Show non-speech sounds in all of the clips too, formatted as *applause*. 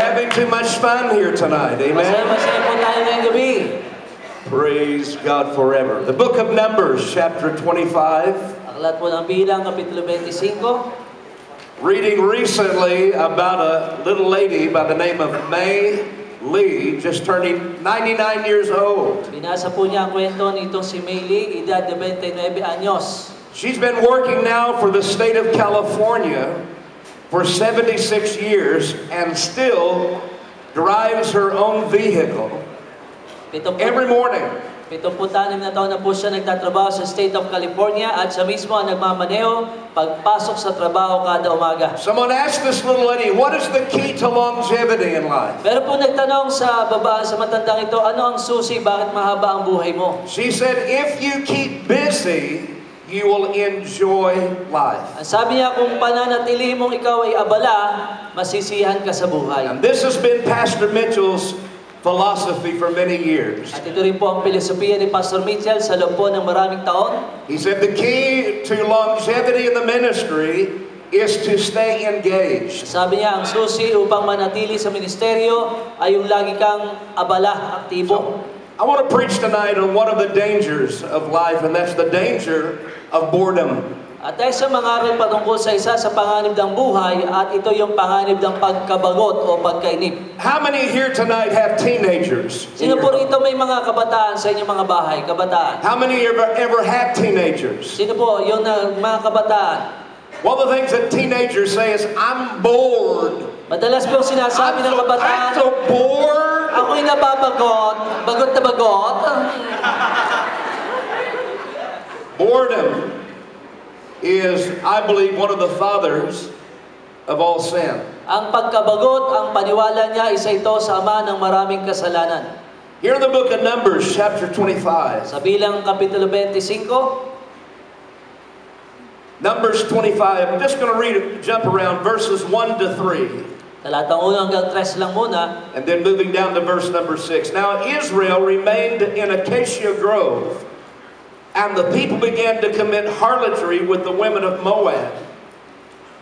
having too much fun here tonight. Amen. Masaya-masaya po tayo ngayong gabi. Praise God forever. The book of Numbers, chapter 25. Aklat po ng bilang, Kapitulo 25. Reading recently about a little lady by the name of May Lee, just turning 99 years old. Binasa po niya ang kwento nitong si Maylie, edad de 29 anyos. She's been working now for the state of California for 76 years and still drives her own vehicle every morning. pito po tanim na taon na po siya nagtatrabaho sa State of California at siya mismo ang nagmamaneho pagpasok sa trabaho kada umaga. Someone asked this little lady, what is the key to longevity in life? Pero po nagtanong sa baba, sa matandang ito, ano ang susi, bakit mahaba ang buhay mo? She said, if you keep busy, you will enjoy life. Sabi niya, kung pananatili mong ikaw ay abala, masisiyahan ka sa buhay. And this has been Pastor Mitchell's philosophy for many years. At ito rin po ang filosofiya ni Pastor Mitchell sa loob po ng maraming taon. He said the key to longevity in the ministry is to stay engaged. Sabi niya, ang susi upang manatili sa ministeryo ay yung lagi kang abala, aktibo. I want to preach tonight on one of the dangers of life, and that's the danger of boredom. At tayo sa mangaral patungkol sa isa sa panganib ng buhay at ito yung panganib ng pagkabagot o pagkainip. How many here tonight have teenagers? in Sino po rito may mga kabataan sa inyong mga bahay? Kabataan. How many ever, ever had teenagers? Sino po yung mga kabataan? One of the things that teenagers say is, I'm bored. Madalas po sinasabi ng so, I'm kabataan, so bored. ako'y nababagot, bagot na bagot. Boredom is, I believe, one of the fathers of all sin. Ang pagkabagot, ang paniwala niya, isa ito sa ama ng maraming kasalanan. Here in the book of Numbers, chapter 25, Sa bilang Kapitulo 25, Numbers 25, I'm just going to read jump around verses 1 to 3. Talatang 1 hanggang 3 lang muna. And then moving down to verse number 6. Now Israel remained in Acacia Grove, and the people began to commit harlotry with the women of Moab.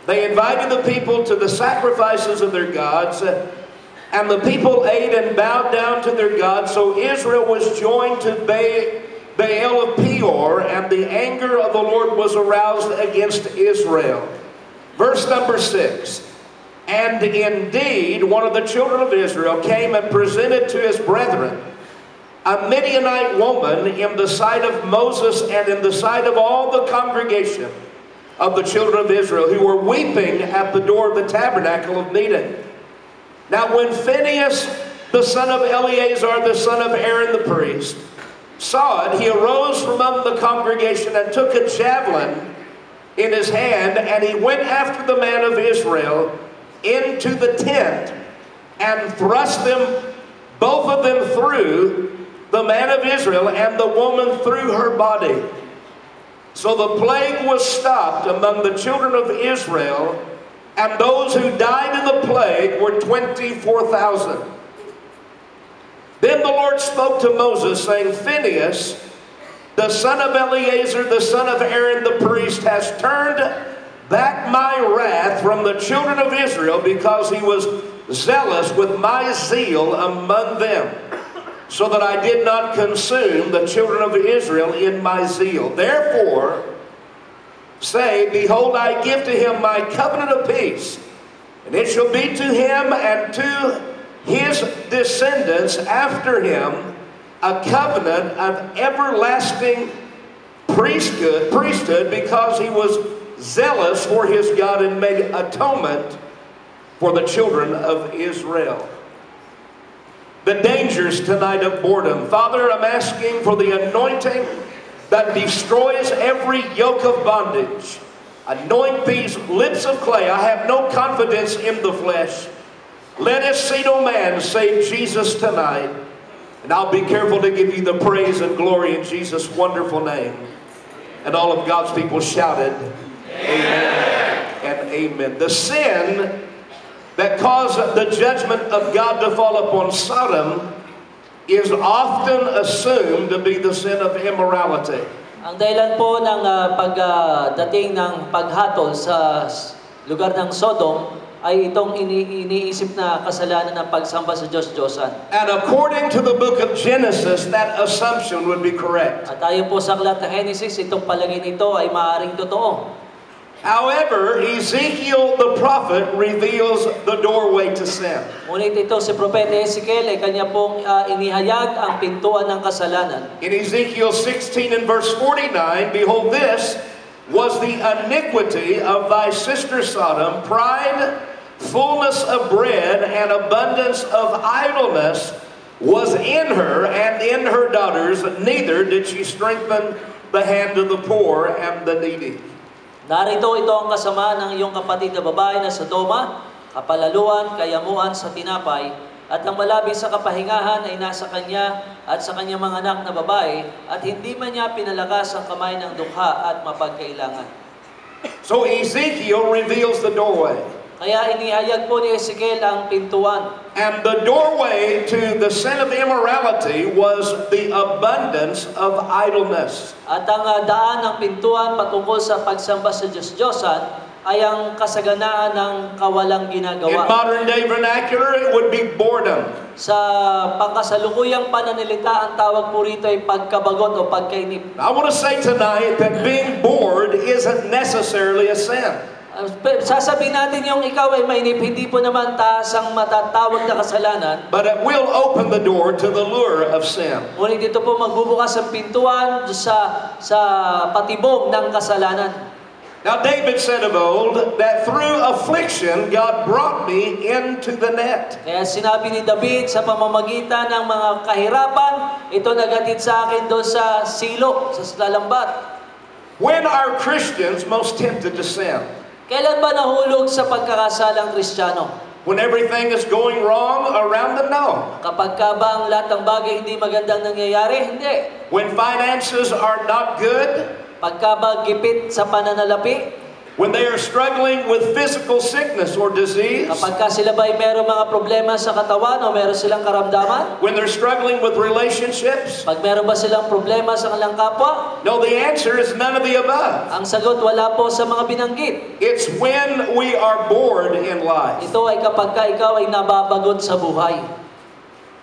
They invited the people to the sacrifices of their gods, and the people ate and bowed down to their gods. So Israel was joined to Ba- Baal of Peor, and the anger of the Lord was aroused against Israel. Verse number 6. And indeed, one of the children of Israel came and presented to his brethren a Midianite woman in the sight of Moses and in the sight of all the congregation of the children of Israel who were weeping at the door of the tabernacle of meeting. Now, when Phinehas, the son of Eleazar, the son of Aaron the priest, saw it, he arose from among the congregation and took a javelin in his hand, and he went after the man of Israel into the tent and thrust them, both of them through the man of Israel and the woman through her body. So the plague was stopped among the children of Israel, and those who died in the plague were 24,000. Then the Lord spoke to Moses, saying, Phinehas, the son of Eleazar, the son of Aaron the priest, has turned back my wrath from the children of Israel because he was zealous with my zeal among them, so that I did not consume the children of Israel in my zeal. Therefore, say, Behold, I give to him my covenant of peace, and it shall be to him and to his descendants after him a covenant of everlasting priesthood, priesthood because he was zealous for his God and made atonement for the children of Israel. The dangers tonight of boredom. Father, I'm asking for the anointing that destroys every yoke of bondage. Anoint these lips of clay. I have no confidence in the flesh. Let us see no man save Jesus tonight. And I'll be careful to give you the praise and glory in Jesus' wonderful name. And all of God's people shouted, Amen, and Amen. The sin that caused the judgment of God to fall upon Sodom is often assumed to be the sin of immorality. Ang dahilan po ng ah, pagdating ng paghatol sa lugar ng Sodom ay itong ini iniisip na kasalanan ng pagsamba sa Diyos-Diyosan. And according to the book of Genesis, that assumption would be correct. At tayo po sa aklat ng Genesis, itong palagay nito ay maaaring totoo. However, Ezekiel the prophet reveals the doorway to sin. Ngunit ito si Propeta Ezekiel ay kanya pong ah, inihayag ang pintuan ng kasalanan. In Ezekiel 16 and verse 49, behold, this was the iniquity of thy sister Sodom, pride, fullness of bread, and abundance of idleness was in her and in her daughters, neither did she strengthen the hand of the poor and the needy. Narito ito ang kasama ng iyong kapatid na babae na Sodoma, kapalaluan, kayamuan sa tinapay, at ang malabi sa kapahingahan ay nasa kanya at sa kanyang mga anak na babae, at hindi man niya pinalakas ang kamay ng dukha at mapagkailangan. So Ezekiel reveals the doorway. Kaya inihayag po ni Ezekiel ang pintuan. And the doorway to the sin of immorality was the abundance of idleness. At ang ah, daan ng pintuan patungkol sa pagsamba sa Diyos-Diyosan ay ang kasaganaan ng kawalang In ginagawa. modern day vernacular, it would be boredom. Sa pangkasalukuyang pananalita, ang tawag po rito ay pagkabagot o pagkainip. I want to say tonight that being bored isn't necessarily a sin. Pe- Sasabihin natin yung ikaw ay mainip, hindi po naman taas ang matatawag na kasalanan. But it will open the door to the lure of sin. Ngunit dito po magbubukas ang pintuan sa, sa patibong ng kasalanan. Now, David said of old that through affliction, God brought me into the net. Kaya sinabi ni David sa pamamagitan ng mga kahirapan, ito nagatid sa akin doon sa silo, sa lalambat. When are Christians most tempted to sin? Kailan ba nahulog sa pagkakasalang Kristiyano? When everything is going wrong around them? No. Kapag ka ba ang lahat ng bagay hindi magandang nangyayari? Hindi. When finances are not good? Pagka ba gipit sa pananalapi? When they are struggling with physical sickness or disease? Kapag ka sila ba ay meron mga problema sa katawan o meron silang karamdaman? When they're struggling with relationships? Pag meron ba silang problema sa kanilang kapwa? No, the answer is none of the above. Ang sagot wala po sa mga binanggit. It's when we are bored in life. Ito ay kapag ka ikaw ay nababagot sa buhay.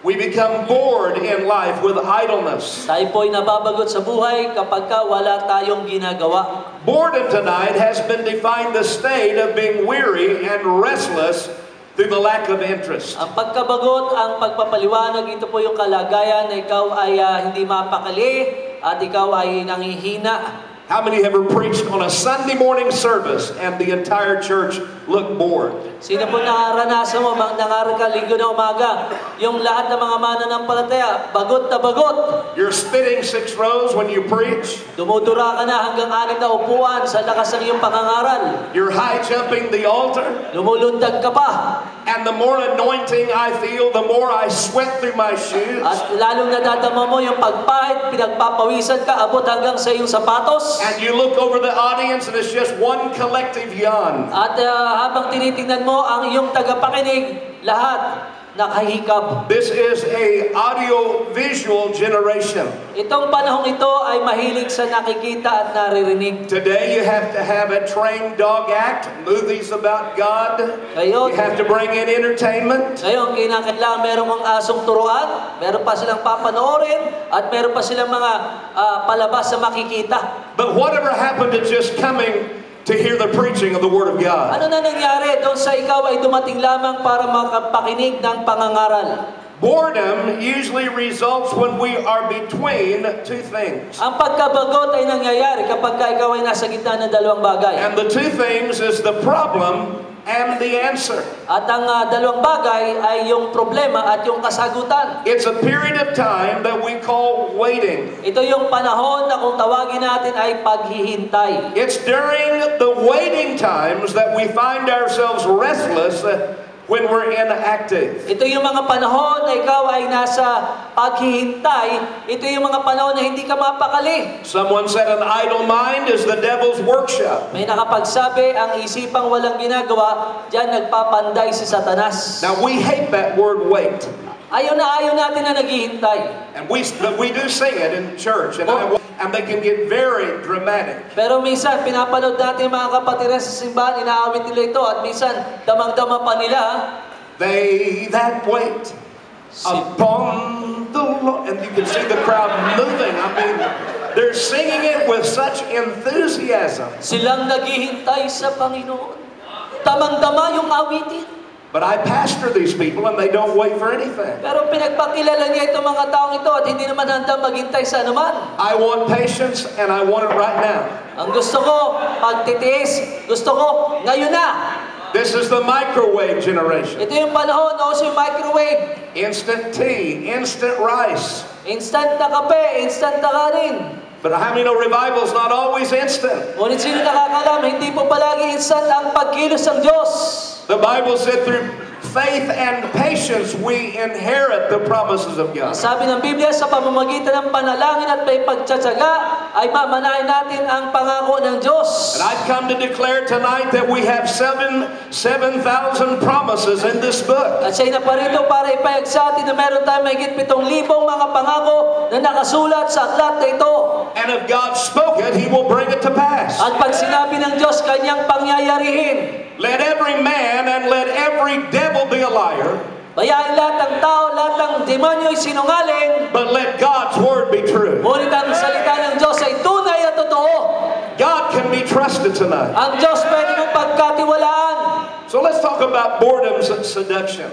We become bored in life with idleness. Tayo po ay nababagot sa buhay kapag ka wala tayong ginagawa. Boredom tonight has been defined the state of being weary and restless through the lack of interest. Ang pagkabagot, ang pagpapaliwanag, ito po yung kalagayan na ikaw ay ah, hindi mapakali at ikaw ay nangihina. How many have ever preached on a Sunday morning service and the entire church looked bored? Sino po nakaranasan mo, bang nangaral linggo na umaga, yung lahat ng mga mananampalataya, bagot na bagot. You're spitting six rows when you preach. Dumudura ka na hanggang anim na upuan sa lakas ng iyong pangangaral. You're high jumping the altar. Lumulundag ka pa. And the more anointing I feel, the more I sweat through my shoes. At lalong nadadama mo yung pagpahit, pinagpapawisan ka, abot hanggang sa iyong sapatos. And you look over the audience and it's just one collective yawn. At ah, habang tinitingnan mo ang iyong tagapakinig, lahat nakahikab. This is a audio visual generation. Itong panahong ito ay mahilig sa nakikita at naririnig. Today you have to have a trained dog act, movies about God. Ngayon, You have to bring in entertainment. Ngayon, kinakailangan meron mga asong turuan, meron pa silang papanoorin, at meron pa silang mga ah, palabas na makikita. But whatever happened to just coming to hear the preaching of the Word of God? Ano na nangyari doon sa ikaw ay dumating lamang para makapakinig ng pangangaral? Boredom usually results when we are between two things. Ang pagkabagot ay nangyayari kapag ka ikaw ay nasa gitna ng dalawang bagay. And the two things is the problem and the answer. At ang ah, dalawang bagay ay yung problema at yung kasagutan. It's a period of time that we call waiting. Ito yung panahon na kung tawagin natin ay paghihintay. It's during the waiting times that we find ourselves restless uh, when we're inactive. Ito yung mga panahon na ikaw ay nasa paghihintay. Ito yung mga panahon na hindi ka mapakali. Someone said an idle mind is the devil's workshop. May nakapagsabi, ang isipang walang ginagawa, diyan nagpapanday si Satanas. Now we hate that word wait. Ayaw na ayaw natin na naghihintay. And we, but we do sing it in church, and, I, and they can get very dramatic. Pero minsan, pinapanood natin mga kapatiran sa simbahan, inaawit nila ito at minsan, damang-dama pa nila. They that wait Si- upon the Lord. And you can see the crowd moving. I mean, they're singing it with such enthusiasm. Silang naghihintay sa Panginoon. Damang-dama yung awitin. But I pastor these people and they don't wait for anything. Pero pinagpakilala niya itong mga taong ito at hindi naman handa maghintay sa anuman. I want patience and I want it right now. Ang gusto ko, pagtitiis, gusto ko, ngayon na. This is the microwave generation. Ito yung panahon, o yung microwave. Instant tea, instant rice. Instant na kape, instant na kanin. But how many know revival's not always instant? Ngunit sino nakakalam, hindi po palagi instant ang pagkilos ng Diyos. The Bible said through faith and patience we inherit the promises of God. Sabi ng Biblia, sa pamamagitan ng panalangin at may pagtsatsaga, ay mamanahin natin ang pangako ng Diyos. And I've come to declare tonight that we have seven, 7,000 promises in this book. At siya'y naparito para ipayag sa atin na meron tayong pitong libong mga pangako na nakasulat sa aklat na ito. And if God spoke it, He will bring it to pass. At pag sinabi ng Diyos, kanyang pangyayarihin. Let every man and let every devil be a liar, Bayain lahat ng tao, lahat ng demonyo'y sinungaling, but let God's word be true. ngunit ang salita ng Diyos ay tunay at totoo. God can be trusted tonight. Ang Diyos pwede mong pagkatiwalaan. So let's talk about boredom and seduction.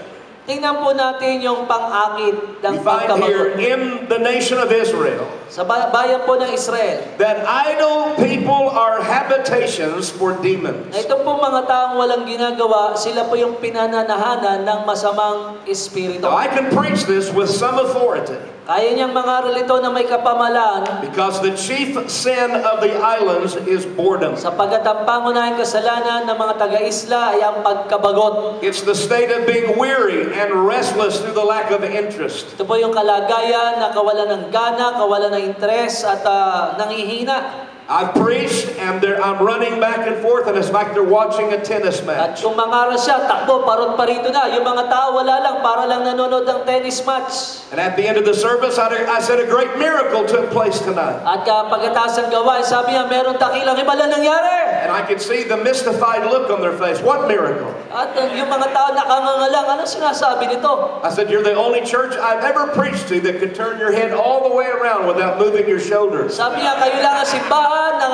Tingnan po natin yung pang-akit ng We find here in the nation of Israel Sa bayan po ng Israel, that idle people are habitations for demons. ito po mga taong walang ginagawa, sila po yung pinananahanan ng masamang espiritu. Now I can preach this with some authority Kaya niyang mangaral ito na may kapamalaan because the chief sin of the islands is boredom. sapagkat ang pangunahing kasalanan ng mga taga-isla ay ang pagkabagot. It's the state of being weary and restless through the lack of interest. Ito po yung kalagayan na kawalan ng gana, kawalan ng interes at ah, nangihina. I've preached and there, I'm running back and forth and it's like they're watching a tennis At match. kung mangaral siya, takbo, parot parito na. Yung mga tao wala lang, para lang nanonood ng tennis match. And at the end of the service, I, I said a great miracle took place tonight. At uh, pagkatapos ng gawain, sabi niya, meron dakilang himala nangyari. And I could see the mystified look on their face. What miracle? At uh, yung mga tao nakangangalang, ano sinasabi nito? I said, You're the only church I've ever preached to that could turn your head all the way around without moving your shoulders. Sabi niya, kayo lang ang simbahan na,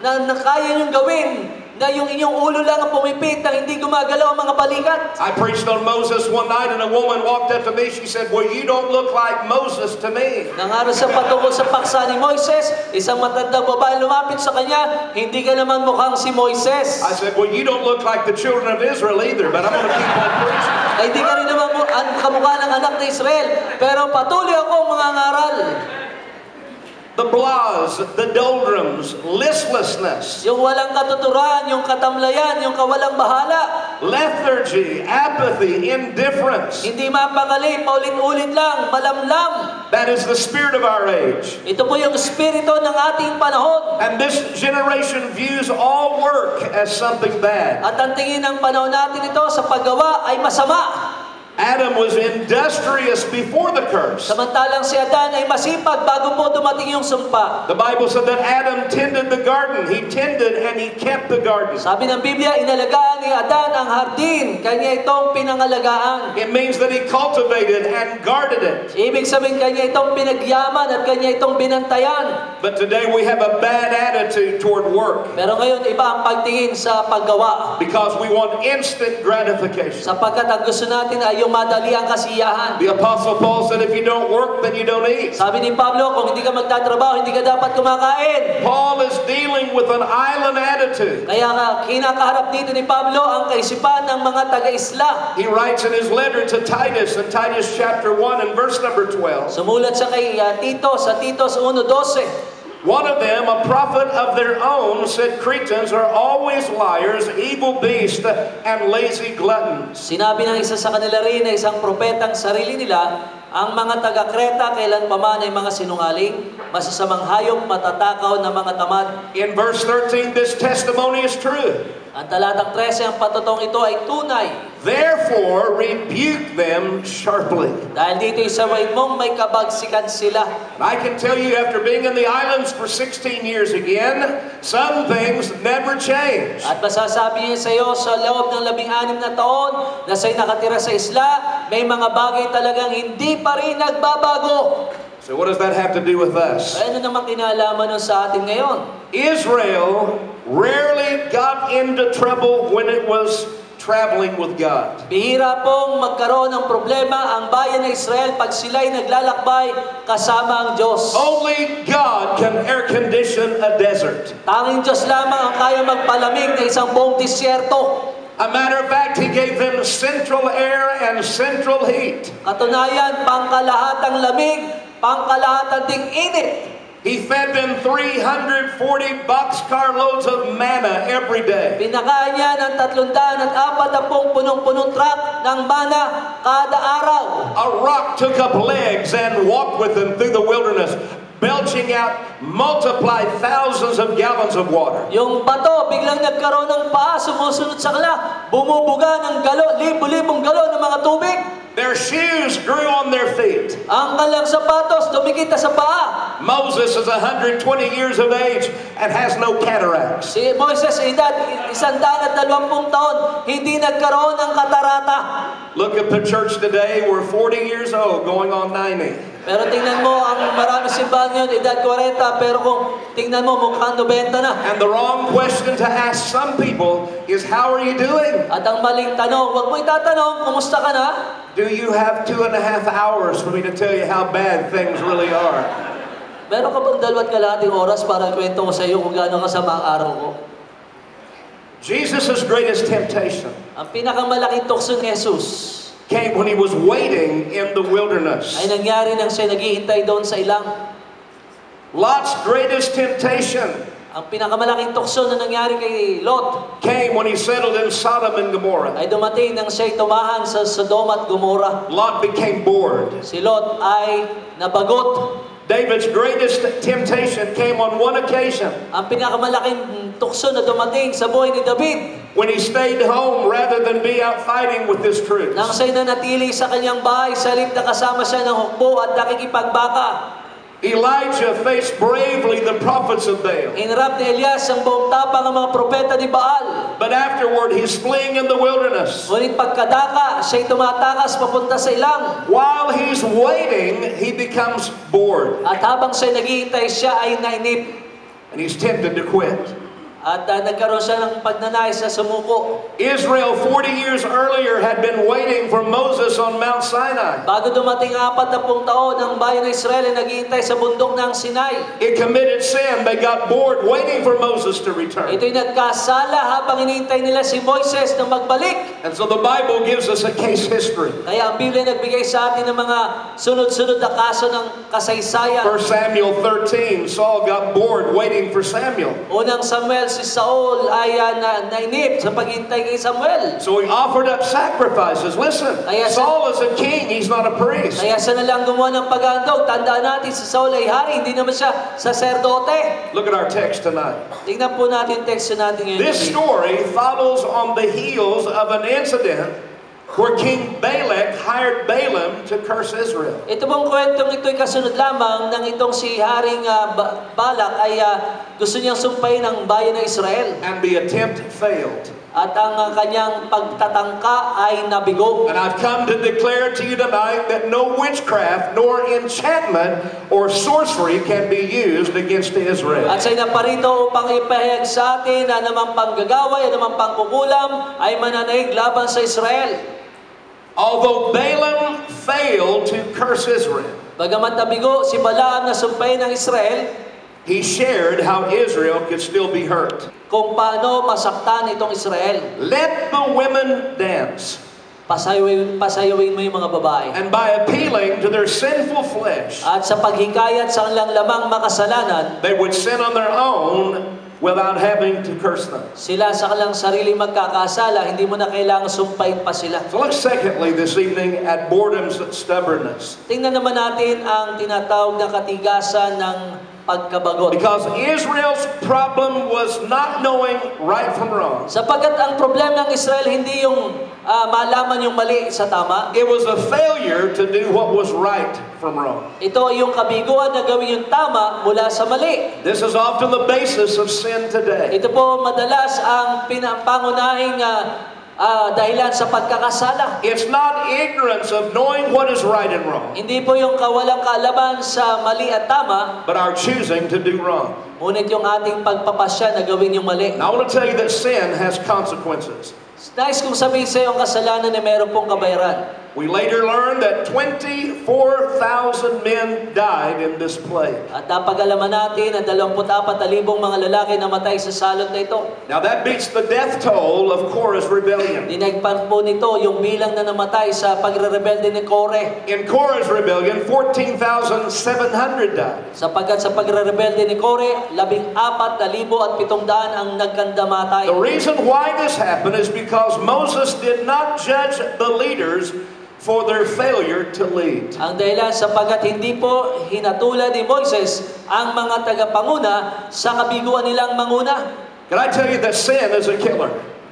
na, na kaya niyong gawin na yung inyong ulo lang ang pumipit na hindi gumagalaw ang mga balikat. I preached on Moses one night, and a woman walked up to me. She said, Well, you don't look like Moses to me. Nangaral sa patungkol sa paksa ni Moises, isang matandang babae lumapit sa kanya, hindi ka naman mukhang si Moises. I said, Well, you don't look like the children of Israel either, but I'm going to keep on preaching. Ay hindi ka rin naman kamukha ng anak ng Israel. Pero patuloy akong mga ngaral. The blahs, the doldrums, listlessness, Yung walang katuturan, yung katamlayan, yung kawalang bahala. lethargy, apathy, indifference. Hindi mapakali, paulit-ulit lang, malamlam. That is the spirit of our age. Ito po yung espiritu ng ating panahon. And this generation views all work as something bad. At ang tingin ng panahon natin ito sa paggawa ay masama. Adam was industrious before the curse. Samantalang si Adan ay masipag bago po dumating yung sumpa. The Bible said that Adam tended the garden. He tended and he kept the garden. Sabi ng Biblia, inalagaan ni Adan ang hardin, kanya itong pinangalagaan. It means that he cultivated and guarded it. Ibig sabihin, kanya itong pinagyaman at kanya itong binantayan. But today we have a bad attitude toward work Pero ngayon, iba ang pagtingin sa paggawa. because we want instant gratification. Sapagkat ang gusto natin ay yung madali ang kasiyahan. The Apostle Paul said, if you don't work, then you don't eat. Sabi ni Pablo, kung hindi ka magtatrabaho, hindi ka dapat kumakain. Paul is dealing with an island attitude. Kaya nga, kinakaharap dito ni Pablo ang kaisipan ng mga taga-isla. He writes in his letter to Titus in Titus chapter 1 and verse number 12. Sumulat siya kay uh, Tito sa Tito 1.12. One of them, a prophet of their own, said Cretans are always liars, evil beasts, and lazy gluttons. Sinabi ng isa sa kanila rin na isang propetang sarili nila ang mga taga-Kreta kailanpaman ay mga sinungaling, masasamang hayop, matatakaw na mga tamad. In verse 13, this testimony is true. Ang talatang 13, ang patotong ito ay tunay. Therefore, rebuke them sharply. Dahil dito sa way mong may kabagsikan sila. And I can tell you, after being in the islands for 16 years again, some things never change. At masasabi niya sa iyo sa loob ng labing-anim na taon na siya'y nakatira sa isla, may mga bagay talagang hindi pa rin nagbabago. So, what does that have to do with us? Ano naman kinalaman nun sa atin ngayon? Israel rarely got into trouble when it was traveling with God. Bihira pong magkaroon ng problema ang bayan ng Israel pag sila'y naglalakbay kasama ang Diyos. Only God can air condition a desert. Tanging Diyos lamang ang kaya magpalamig ng isang buong disyerto. A matter of fact, He gave them central air and central heat. Katunayan, pangkalahatang lamig, pangkalahatang ding init. He fed them 340 boxcar loads of manna every day. Pinakain niya ng 340 punong-punong truck ng mana kada araw. A rock took up legs and walked with them through the wilderness, belching out multiplied thousands of gallons of water. Yung bato, biglang nagkaroon ng paa, sumusunod sa kala, bumubuga ng galo, libo-libong galo ng mga tubig. Their shoes grew on their feet. Ang kalang sapatos, dumikit sa paa. Moses is 120 years of age and has no cataracts. Si Moises, edad, isang at dalawampung taon, hindi nagkaroon ng katarata. Look at the church today. We're 40 years old, going on 90. Pero tingnan mo, ang marami simbahan yun, edad 40, pero kung tingnan mo, mukhang 90 na. And the wrong question to ask some people is, How are you doing? At ang maling tanong, huwag mo itatanong, kumusta ka na? Do you have two and a half hours for me to tell you how bad things really are? Meron ka bang dalawat kalahating oras para kwento ko sa iyo kung gaano kasama ang araw ko? Jesus' greatest temptation Ang pinakamalaking tukso ni Jesus came when he was waiting in the wilderness. ay nangyari nang siya naghihintay doon sa ilang. Lot's greatest temptation Ang pinakamalaking tukso na nangyari kay Lot came when he settled in Sodom and Gomorrah. ay dumating nang siya'y tumahan sa Sodom at Gomorrah. Lot became bored. Si Lot ay nabagot. David's greatest temptation came on one occasion Ang pinakamalaking tukso na dumating sa buhay ni David when he stayed home rather than be out fighting with his troops. nang siya'y nanatili sa kanyang bahay sa na kasama siya ng hukbo at nakikipagbaka. Elijah faced bravely the prophets of Baal. Inrap ni Elias ang buong tapang ng mga propeta ni Baal. But afterward, he's fleeing in the wilderness. Ngunit pagkadaka, siya'y tumatakas papunta sa ilang. While he's waiting, he becomes bored At habang siya'y naghihintay, siya ay nainip. and he's tempted to quit. At ah, nagkaroon siya ng pagnanais sa sumuko. Israel, 40 years earlier, had been waiting for Moses on Mount Sinai. Bago dumating apat na pung taon, ang bayan ng Israel ay naghihintay sa bundok ng Sinai. It committed sin. They got bored waiting for Moses to return. Ito'y nagkasala habang hinihintay nila si Moises na magbalik. And so the Bible gives us a case history. Kaya ang Biblia nagbigay sa atin ng mga sunod-sunod na kaso ng kasaysayan. 1 Samuel 13, Saul got bored waiting for Samuel. Unang Samuel, si Saul ay ah, na, nainip sa paghintay kay Samuel. So he offered up sacrifices. Listen, Kaya sa- Saul is a king, he's not a priest. Kaya siya na lang gumawa ng paghandog. Tandaan natin, si Saul ay hari, hindi naman siya saserdote. Look at our text tonight. Tingnan po natin yung teksto natin ngayon. This story follows on the heels of an incident where King Balak hired Balaam to curse Israel. Ito pong kwentong ito'y kasunod lamang ng itong si Haring Ba- Balak ay ah, gusto niyang sumpayin ang bayan ng Israel. And the attempt failed. At ang ah, kanyang pagtatangka ay nabigo. And I've come to declare to you tonight that no witchcraft nor enchantment or sorcery can be used against Israel. At siya'y naparito upang ipahayag sa atin na namang panggagaway, namang pangkukulam ay mananaig laban sa Israel. Although Balaam failed to curse Israel, Bagamat nabigo si Balaam na sumpayin ng Israel, he shared how Israel could still be hurt. kung paano masaktan itong Israel. Let the women dance. Pasayawin, pasayawin mo yung mga babae. And by appealing to their sinful flesh, At sa paghikayat sa kanilang lamang makasalanan, they would sin on their own without having to curse them. Sila sa kanilang sarili magkakasala, hindi mo na kailangan sumpain pa sila. So look secondly this evening at boredom's stubbornness. Tingnan naman natin ang tinatawag na katigasan ng pagkabagot. Because Israel's problem was not knowing right from wrong. Sapagkat ang problema ng Israel hindi yung ah, malaman yung mali sa tama. It was a failure to do what was right from wrong. Ito yung kabiguan na gawin yung tama mula sa mali. This is often the basis of sin today. Ito po madalas ang pinapangunahing ah, ah, dahilan sa pagkakasala. It's not ignorance of knowing what is right and wrong, Hindi po yung kawalang kaalaman sa mali at tama, but our choosing to do wrong. ngunit yung ating pagpapasya na gawin yung mali. Now, I want to tell you that sin has consequences. Nais kong sabihin sa iyo ang kasalanan na meron pong kabayaran. We later learned that 24,000 men died in this plague. At napag-alaman natin na 24,000 mga lalaki sa salot na ito. Now, that beats the death toll of Korah's rebellion. Dinagpan po nito yung bilang na namatay sa pagre-rebelde ni Kore. In Korah's rebellion, 14,700 died. Sapagkat sa pagre-rebelde ni Kore, labing apat na at pitong daan ang nagkandamatay. The reason why this happened is because Moses did not judge the leaders for their failure to lead. Ang dahilan sapagkat hindi po hinatulan ni Moises ang mga tagapanguna sa kabiguan nilang manguna. Can I tell you that sin is a killer?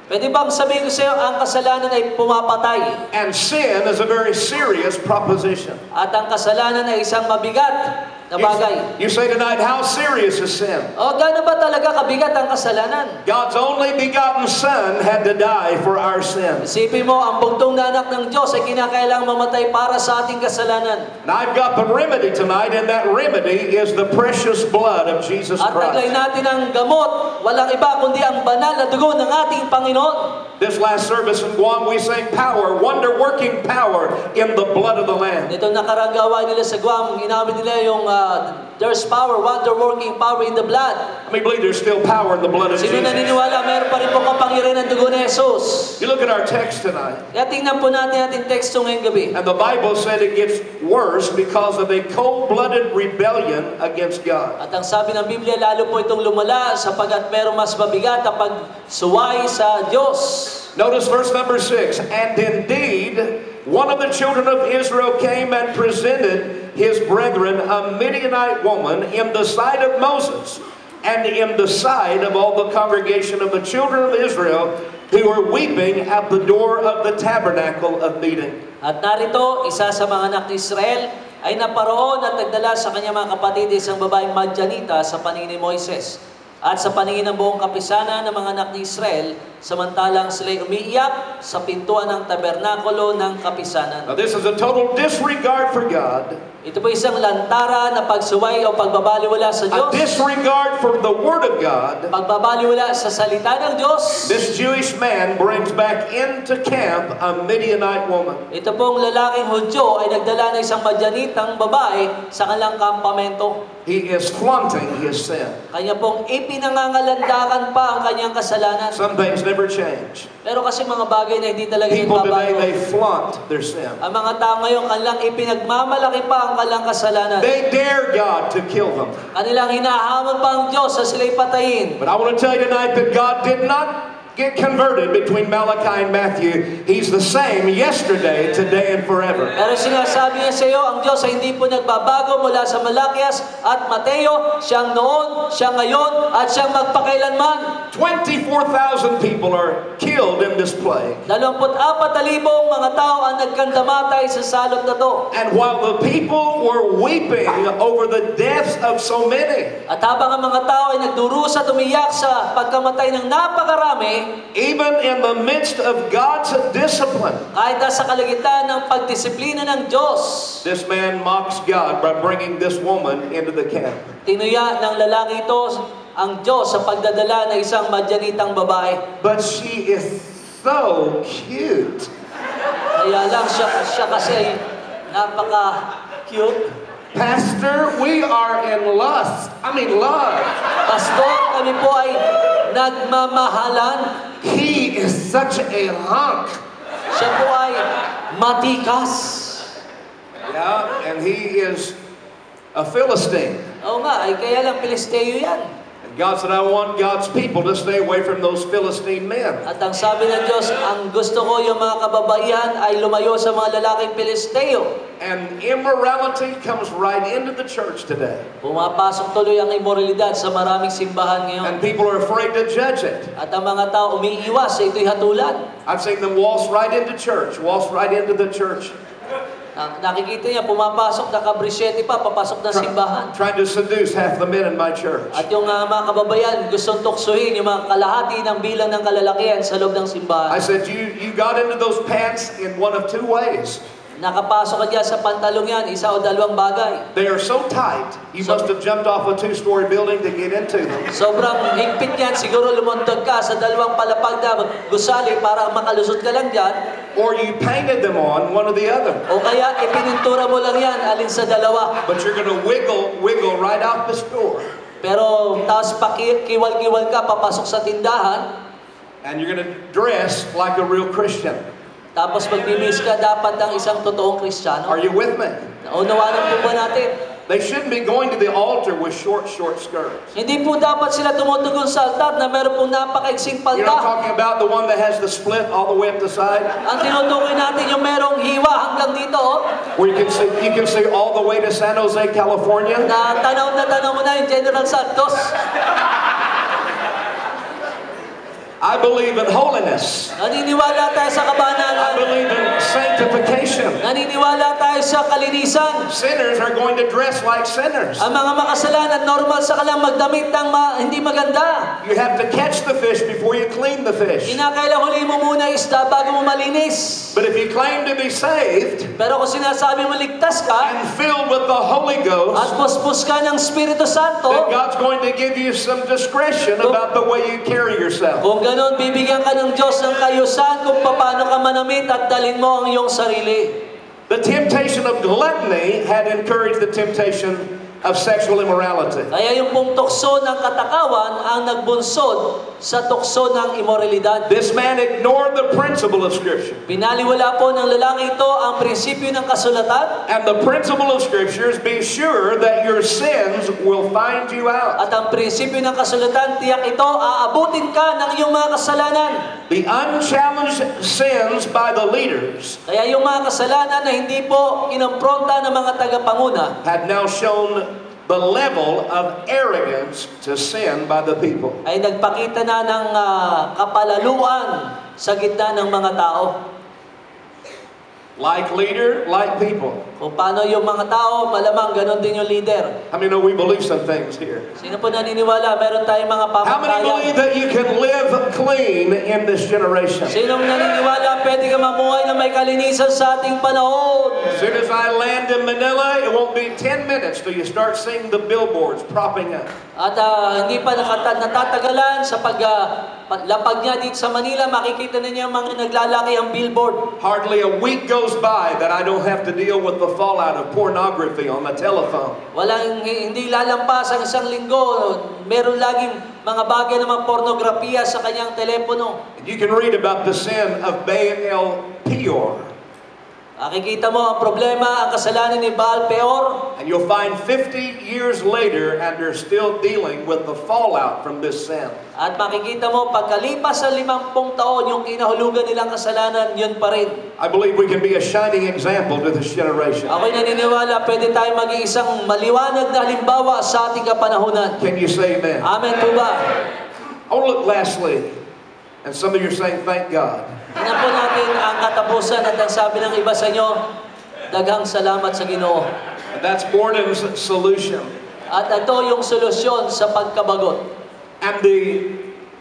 Pwede bang sabihin ko sa iyo, ang kasalanan ay pumapatay. And sin is a very serious proposition. At ang kasalanan ay isang mabigat na bagay. You, say tonight, how serious is sin? O gaano ba talaga kabigat ang kasalanan? God's only begotten Son had to die for our sins. Isipin mo, ang bugtong na anak ng Diyos ay kinakailangang mamatay para sa ating kasalanan. And I've got the remedy tonight, and that remedy is the precious blood of Jesus At taglay Christ. natin ang gamot, walang iba kundi ang banal na dugo ng ating Panginoon. This last service in Guam, we sang power, wonder working power in the blood of the Lamb. Nitong nakaragawa nila sa Guam, ginamit nila yung ah, there's power, wonder-working power in the blood. Let me believe there's still power in the blood of Sino Jesus. naniniwala meron pa rin po kapangyarihan ng dugo ni Jesus? You look at our text tonight, Kaya tingnan po natin ating teksto ngayong gabi. and the Bible said it gets worse because of a cold-blooded rebellion against God. At ang sabi ng Biblia, lalo po itong lumala sapagat meron mas mabigat na pagsuway sa Diyos. Notice verse number six. And indeed, one of the children of Israel came and presented his brethren, a Midianite woman, in the sight of Moses, and in the sight of all the congregation of the children of Israel, who were weeping at the door of the tabernacle of meeting. At narito, isa sa mga anak ni Israel ay naparoon at nagdala sa kanyang mga kapatid isang babaeng Madyanita sa paningin ni Moises. At sa paningin ng buong kapisanan ng mga anak ni Israel, samantalang sila'y umiiyak sa pintuan ng tabernakulo ng kapisanan. Now, this is a total disregard for God, Ito po isang lantara na pagsuway o pagbabaliwala sa a Diyos. disregard for the Word of God. Pagbabaliwala sa salita ng Diyos. This Jewish man brings back into camp a Midianite woman. Ito pong lalaking Hudyo ay nagdala ng isang madyanitang babae sa kanilang kampamento. He is flaunting his sin. Kanya pong ipinangangalandakan pa ang kanyang kasalanan. Some things never change. Pero kasi mga bagay na hindi talaga People today, they flaunt their sin. Ang mga tao ngayon, kanilang ipinagmamalaki pa ang kanilang kasalanan. They dare God to kill them. Kanilang hinahamon pa ang Diyos sa sila'y patayin. But I want to tell you tonight that God did not get converted between Malachi and Matthew. He's the same yesterday, today, and forever. Pero sinasabi niya sa iyo, ang Diyos ay hindi po nagbabago mula sa Malakias at Mateo. Siyang noon, siya ngayon, at siyang magpakailanman. 24,000 people are killed in this plague. 24,000 mga tao ang nagkandamatay sa salot na to. And while the people were weeping over the deaths of so many, At habang ang mga tao ay nagdurusa at umiyak sa pagkamatay ng napakarami, even in the midst of God's discipline, kahit nasa kalagitnaan ng pagdisiplina ng Diyos, this man mocks God by bringing this woman into the camp. tinuya ng lalaki ito ang Diyos sa pagdadala ng isang madyanitang babae. But she is so cute. Kaya lang siya, siya kasi ay napaka-cute. Pastor, we are in lust. I mean, love. Pastor, kami po ay nagmamahalan. He is such a hunk. Siya po ay matikas. Yeah, and he is a Philistine. Oo nga, ay kaya lang Pilisteo yan. God said, I want God's people to stay away from those Philistine men. At ang sabi ng Diyos, ang gusto ko yung mga kababaihan ay lumayo sa mga lalaking Pilisteo. And immorality comes right into the church today. Pumapasok tuloy ang imoralidad sa maraming simbahan ngayon. And people are afraid to judge it. At ang mga tao umiiwas sa ito'y hatulan. I've seen them waltz right into church, waltz right into the church, Ah, Nakikita niya, pumapasok, nakabrisyete pa, papasok ng simbahan. trying to seduce half the men in my church. At yung ah, mga kababayan, gustong tuksuhin yung mga kalahati ng bilang ng kalalakihan sa loob ng I said, you, you got into those pants in one of two ways. Nakapasok ka dyan sa pantalong yan, isa o dalawang bagay. They are so tight, you must have jumped off a two-story building to get into them. Sobrang higpit yan, siguro lumuntog ka sa dalawang palapag na gusali para makalusot ka lang dyan. Or you painted them on, one or the other. O kaya ipinintura mo lang yan, alin sa dalawa. But you're to wiggle, wiggle right out the store. Pero tapos pakiwal-kiwal ka, papasok sa tindahan, And you're to dress like a real Christian. Tapos magbibis ka dapat ng isang totoong kristyano. Are you with me? Naunawanan po ba natin? They shouldn't be going to the altar with short, short skirts. Hindi po dapat sila tumutugon sa altar na meron pong napakaiksing You know, I'm palda. talking about the one that has the split all the way up the side, Ang tinutukoy natin yung merong hiwa hanggang dito, oh, where you can see you can see all the way to San Jose, California. na tanaw na tanaw mo na yung General Santos. I believe in holiness. Naniniwala tayo sa I believe in sanctification. Naniniwala tayo sa kalinisan. Sinners are going to dress like sinners. Ang mga makasalanan, normal sa kalang magdamit ng ma- hindi maganda. You have to catch the fish before you clean the fish. Kinakailang huli mo muna bago mo malinis. But if you claim to be saved Pero kung sinasabi mo ligtas ka, and filled with the Holy at Ghost, puspos ka ng Espiritu then Santo, God's going to give you some discretion about the way you carry yourself. kung ganon, bibigyan ka ng Diyos ng kayusan kung paano ka manamit at dalhin mo ang iyong sarili. The temptation of gluttony had encouraged the temptation of sexual immorality. Kaya yung pong tukso ng katakawan ang nagbunsod sa tukso ng imoralidad. This man ignored the principle of Scripture. Pinaliwala po ng lalaki ito ang prinsipyo ng kasulatan And the principle of Scripture is be sure that your sins will find you out. at ang prinsipyo ng kasulatan, tiyak ito, aabutin ka ng iyong mga kasalanan. The unchallenged sins by the leaders Kaya yung mga kasalanan na hindi po inampronta ng mga tagapanguna had now shown the level of arrogance to sin by the people. ay nagpakita na ng ah, kapalaluan sa gitna ng mga tao. Like leader, like people. Kung paano yung mga tao, malamang ganon din yung leader. How many know we believe some things here? Sino po naniniwala? Meron tayong mga How many believe that you can live clean in this generation? Sinong naniniwala pwede ka mamuhay na may kalinisan sa ating panahon? As soon as I land in Manila, it won't be 10 minutes till you start seeing the billboards propping up. At ah, hindi pa nakata- natatagalan sa pag, ah, paglapag niya dito sa Manila, makikita na niya mga naglalaki ang billboard. Hardly a week goes by that I don't have to deal with the fallout of pornography on the telephone. Walang hindi lalampas ang isang linggo, meron laging mga bagay mga pornografiya sa kanyang telepono. You can read about the sin of Baal Peor, Nakikita mo ang problema, ang kasalanan ni Baal Peor, and you'll find 50 years later, and they're still dealing with the fallout from this sin. at makikita mo pagkalipas sa limampung taon, yung kinahulugan nilang kasalanan, yun pa rin. I believe we can be a shining example to this generation. Ako'y naniniwala, pwede tayo maging isang maliwanag na halimbawa sa ating kapanahunan. Can you say amen? Amen po ba? I want to look lastly, and some of you are saying, thank God. Tingnan po natin ang katapusan at ang sabi ng iba sa inyo, daghang salamat sa Ginoo. And that's boredom's solution. At ito yung solusyon sa pagkabagot. And the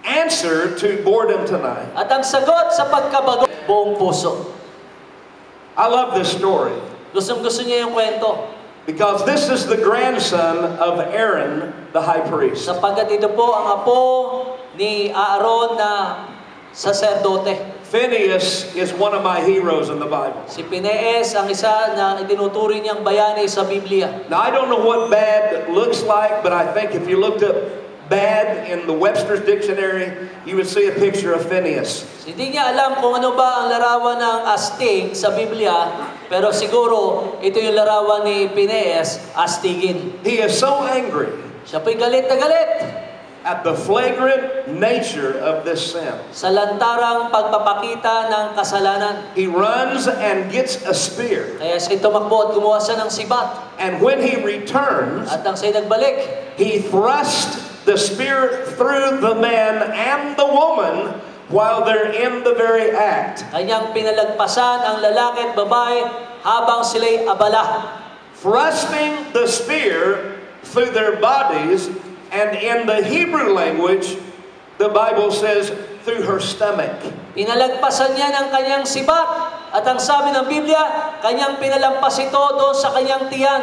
answer to boredom tonight. At ang sagot sa pagkabagot, buong puso. I love this story Gustong gusto niya yung kwento. because this is the grandson of Aaron, the high priest. Sapagkat ito po ang apo ni Aaron na saserdote. Phineas is one of my heroes in the Bible. Si Pinees ang isa na itinuturing niyang bayani sa Biblia. Now, I don't know what bad looks like, but I think if you looked up bad in the Webster's dictionary, you would see a picture of Phineas. Hindi niya alam kung ano ba ang larawan ng astig sa Biblia, pero siguro ito yung larawan ni Pinees, astigin. He is so angry, Siya po'y galit na galit. At the flagrant nature of this sin. Sa lantarang pagpapakita ng kasalanan. He runs and gets a spear. Kaya siya tumakbo at kumuha siya ng sibat. And when he returns, At nang siya nagbalik, he thrust the spear through the man and the woman while they're in the very act. kanyang pinalagpasan ang lalaki at babae habang sila'y abala. Thrusting the spear through their bodies, and in the Hebrew language, the Bible says, through her stomach. Pinalagpasan niya ng kanyang sibat. At ang sabi ng Biblia, kanyang pinalampas ito doon sa kanyang tiyan.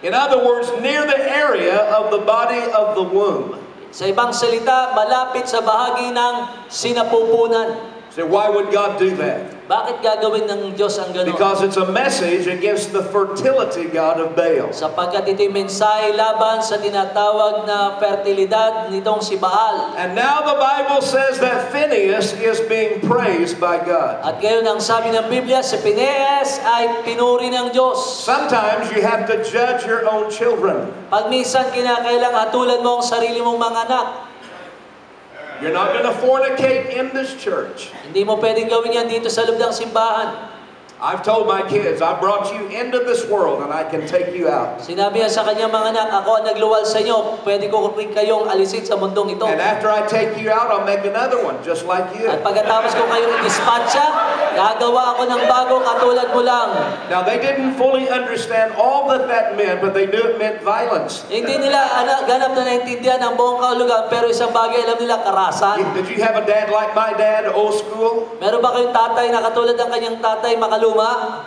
In other words, near the area of the body of the womb. Sa ibang salita, malapit sa bahagi ng sinapupunan. So why would God do that? Bakit gagawin ng Diyos ang gano'n? Because it's a message against the fertility God of Baal. Sapagkat ito'y mensahe laban sa tinatawag na fertilidad nitong si Baal. And now the Bible says that Phineas is being praised by God. At ngayon ang sabi ng Biblia, si Pineas ay pinuri ng Diyos. Sometimes you have to judge your own children. Pag minsan kinakailang hatulan mo ang sarili mong mga anak, You're not going to fornicate in this church. hindi mo pwedeng gawin yan dito sa loob ng simbahan. I've told my kids, I brought you into this world and I can take you out. Sinabi niya sa kanyang mga anak, ako ang nagluwal sa inyo, pwede ko rin kayong alisin sa mundong ito. And after I take you out, I'll make another one just like you. At pagkatapos ko kayong i-dispatcha, gagawa ako ng bago katulad mo lang. Now, they didn't fully understand all that that meant, but they knew it meant violence. Hindi nila ana, ganap na naintindihan ang buong kahulugan, pero isang bagay alam nila, karasan. Did you have a dad like my dad, old school? Meron ba kayong tatay na katulad ng kanyang tatay, makaluma?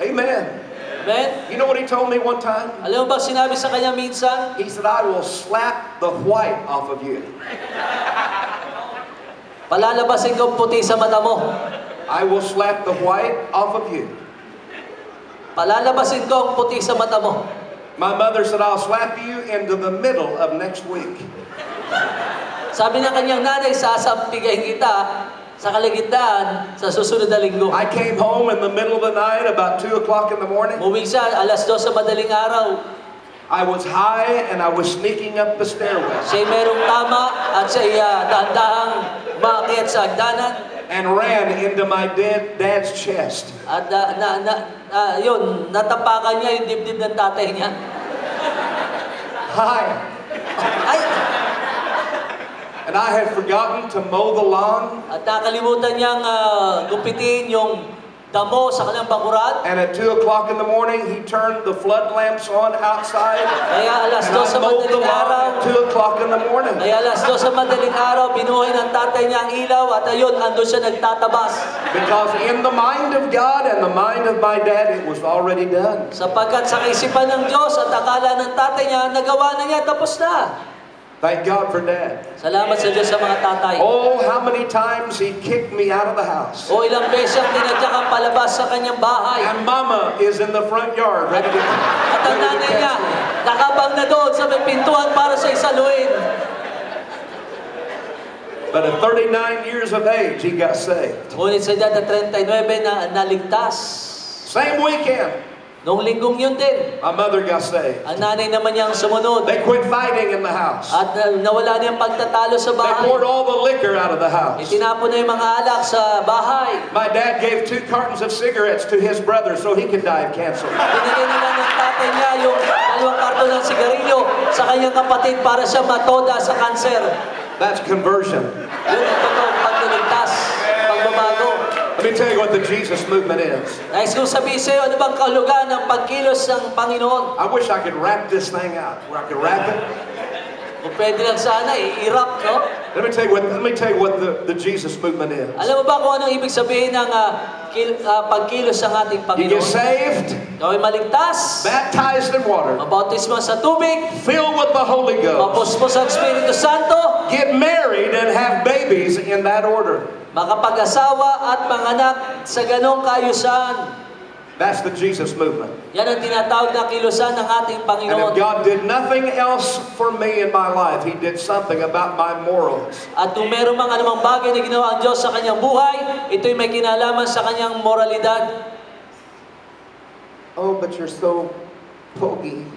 Amen. Amen? You know what he told me one time? Alam mo ba sinabi sa kanya minsan? He said, I will slap the white off of you. Palalabasin ko puti sa mata mo. I will slap the white off of you. Palalabasin ko ang puti sa mata mo. My mother said, I'll slap you into the middle of next week. Sabi ng kanyang nanay, sasampigahin kita sa kalagitnaan sa susunod na linggo. I came home in the middle of the night, about 2 o'clock in the morning. Umuwi siya, alas 2 sa madaling araw. I was high and I was sneaking up the stairwell Siya'y merong tama at siya'y uh, dahan-dahang maakyat sa hagdanan. and ran into my dead dad's chest. At na, na, na, ah, yun, natapakan niya yung dibdib ng tatay niya. Hi. Ay! And I had forgotten to mow the lawn. At nakalimutan niyang ah, gupitin yung damo sa kanyang bakuran. And at 2 o'clock in the morning, he turned the flood lamps on outside. Kaya alas And 2 sa madaling araw, lawn at 2 o'clock in the morning. kaya alas 2 sa madaling araw, binuhay ng tatay niya ang ilaw at ayun, ando siya nagtatabas. Because in the mind of God and the mind of my dad, it was already done. Sapagkat sa kaisipan ng Diyos at akala ng tatay niya, nagawa na niya, tapos na. Thank God for dad. Salamat sa Diyos sa mga tatay. Oh, how many times he kicked me out of the house. O ilang beses siyang tinadyak ang palabas sa kanyang bahay. And mama is in the front yard ready to, At ang nanay niya, nakabang na doon sa may pintuan para sa isaluin. But at 39 years of age, he got saved. Ngunit sa edad na 39 na naligtas. Same weekend, Noong linggong yun din, my mother got saved. ang nanay naman niyang sumunod. They quit fighting in the house. At uh, nawala niyang pagtatalo sa They bahay. poured all the liquor out of the house. Itinapon na yung mga alak sa bahay. My dad gave two cartons of cigarettes to his brother so he could die of cancer. Binigyan nila ng tatay niya yung dalawang karton ng sigarilyo sa kanyang kapatid para siya matoda sa kanser. That's conversion. Yun ang totoong pagbabago. Let me tell you what the Jesus movement is. Nais kong sabihin sa iyo, ano bang kahulugan ng pagkilos ng Panginoon? I wish I could wrap this thing up, Where I could wrap it. Kung pwede lang sana, i-rap, no? Let me tell you what. Let me tell you what the, the Jesus movement is. Alam mo ba kung anong ibig sabihin ng ah, kil- ah, pagkilos ng ating You get Panginoon? saved, Gawin maligtas, baptized in water, mabautismo sa tubig, filled with the Holy Ghost, mapuspos ang Espiritu Santo, get married, and have babies in that order. makapag-asawa at manganak sa ganong kaayusan. That's the Jesus movement. Yan ang tinatawag na kilusan ng ating And if God did nothing else for me in my life, He did something about my morals. At kung meron mang anumang bagay na ginawa ang Diyos sa kanyang buhay, ito'y may kinalaman sa kanyang moralidad. Oh, but you're so pogy.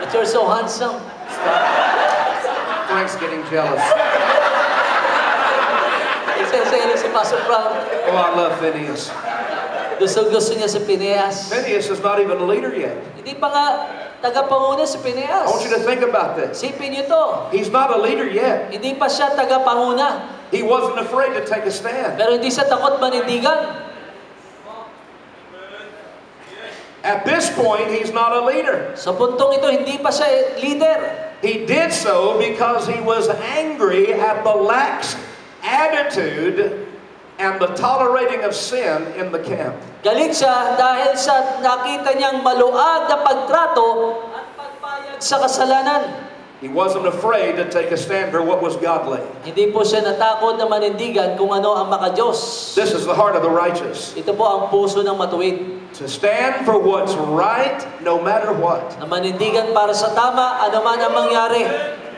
But you're so handsome. Frank's getting jealous. Si Pastor Frank. Oh, I love Phineas. Gusto-gusto niya si Phineas. Phineas is not even a leader yet. Hindi pa nga tagapanguna si I want you to think about this. Sipin niyo to. He's not a leader yet. Hindi pa siya tagapanguna. He wasn't afraid to take a stand. Pero hindi siya takot manindigan. At this point, he's not a leader. Sa puntong ito, hindi pa siya leader. He did so because he was angry at the lax attitude and the tolerating of sin in the camp. Galit siya dahil sa nakita niyang maluag na pagtrato at pagpayag sa kasalanan. He wasn't afraid to take a stand for what was godly. Hindi po siya natakot na manindigan kung ano ang makajos. This is the heart of the righteous. Ito po ang puso ng matuwid. To stand for what's right no matter what. Na manindigan para sa tama, ano man ang mangyari.